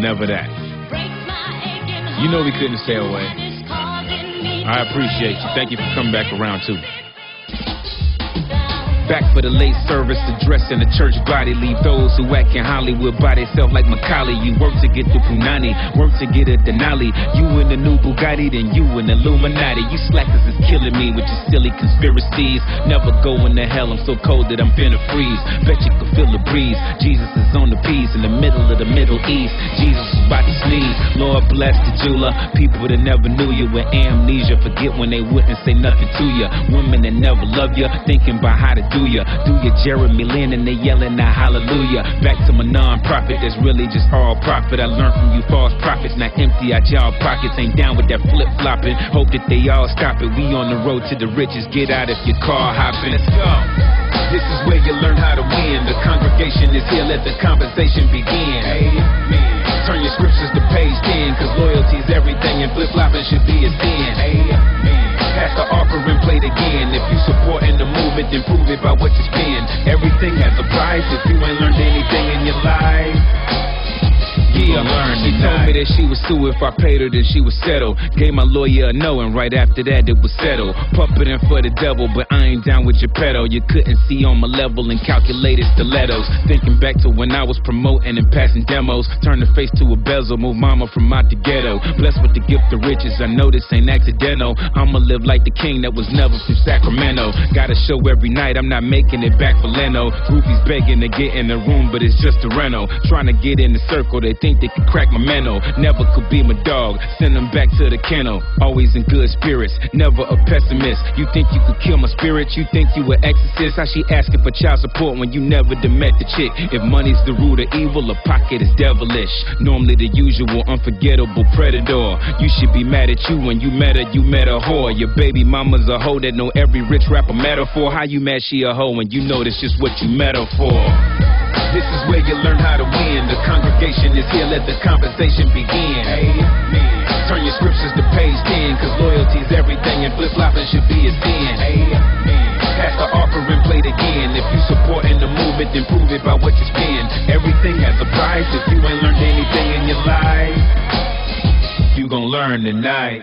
Never that. breaks my aching You know we couldn't stay away. and it's causing me I appreciate you. Thank you for coming back around, too. Back for the late service, addressing the church body. Leave those who act in Hollywood by themselves like Macaulay. You work to get the Punani, work to get a Denali. You in the new Bugatti, then you in the Illuminati. You slackers is killing me with your silly conspiracies. Never going to hell, I'm so cold that I'm finna freeze. Bet you can feel the breeze. Jesus is on the piece in the middle of the Middle East. Jesus about to sneeze. Lord bless the jeweler. People that never knew you with amnesia. Forget when they wouldn't say nothing to you. Women that never love you, thinking about how to do you. Do your Jeremy Lin and they yelling out hallelujah. Back to my non-profit, that's really just all profit. I learned from you false prophets, not empty out y'all pockets. Ain't down with that flip flopping. Hope that they all stop it. We on the road to the riches. Get out if your car hopping. Let's go. This is where you learn how to win. The congregation is here, let the conversation begin. Amen. Page 10, cause loyalty's everything and flip flopping should be a sin. Pass the offering plate again. If you supporting the movement, then prove it by what you spend. Everything has a price if you ain't learned anything in your life. Yeah, told me that she would sue if I paid her, then she would settle. Gave my lawyer a no, and right after that it was settled. Puppeting for the devil, but I ain't down with your pedo. You couldn't see on my level and calculated stilettos. Thinking back to when I was promoting and passing demos. Turn the face to a bezel, move mama from out the ghetto. Blessed with the gift of riches, I know this ain't accidental. I'ma live like the king that was never from Sacramento. Got a show every night, I'm not making it back for Leno. Groupies begging to get in the room, but it's just a rental. Trying to get in the circle, they think they can crack my mental. Never could be my dog, send them back to the kennel. Always in good spirits, never a pessimist. You think you could kill my spirit? You think you an exorcist? How she asking for child support when you never done met the chick? If money's the root of evil, a pocket is devilish. Normally the usual unforgettable predator. You should be mad at you when you met her, you met a whore. Your baby mama's a hoe that know every rich rapper metaphor. How you mad she a hoe when you know this just what you met her for? This is where you learn how to win. The congregation is here, let the conversation begin. Amen. Turn your scriptures to page 10, cause loyalty's everything and flip flopping should be a sin. Amen. Pass the offering plate again. If you supporting the movement, then prove it by what you spend. Everything has a price. If you ain't learned anything in your life, you gon' learn tonight.